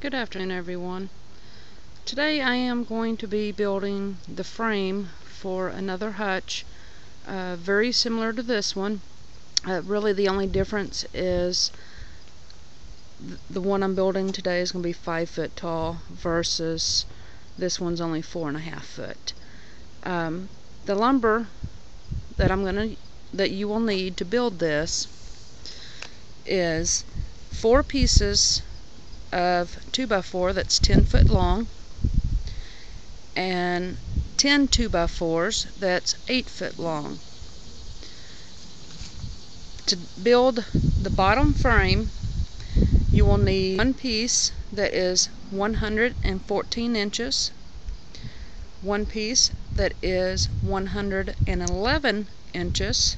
Good afternoon everyone. Today I am going to be building the frame for another hutch uh, very similar to this one. Uh, really the only difference is th the one I'm building today is going to be five foot tall versus this one's only four and a half foot. Um, the lumber that I'm gonna that you will need to build this is four pieces of 2x4 that's 10 foot long and 10 2x4s that's 8 foot long. To build the bottom frame you will need one piece that is 114 inches, one piece that is 111 inches,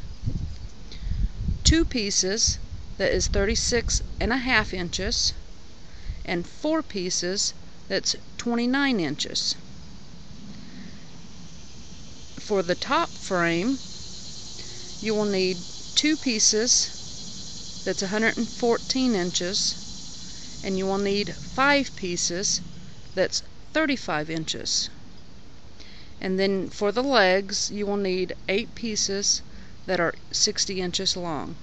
two pieces that is 36 and a half inches, and four pieces that's 29 inches. For the top frame, you will need two pieces that's 114 inches and you will need five pieces that's 35 inches. And then for the legs, you will need eight pieces that are 60 inches long.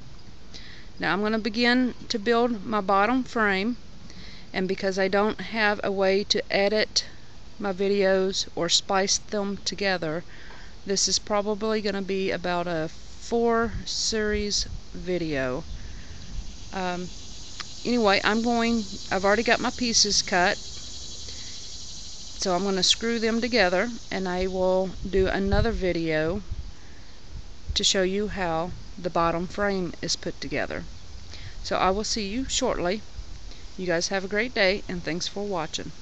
Now I'm going to begin to build my bottom frame and because I don't have a way to edit my videos or splice them together this is probably going to be about a four series video. Um, anyway I'm going I've already got my pieces cut so I'm going to screw them together and I will do another video to show you how the bottom frame is put together. So I will see you shortly you guys have a great day and thanks for watching.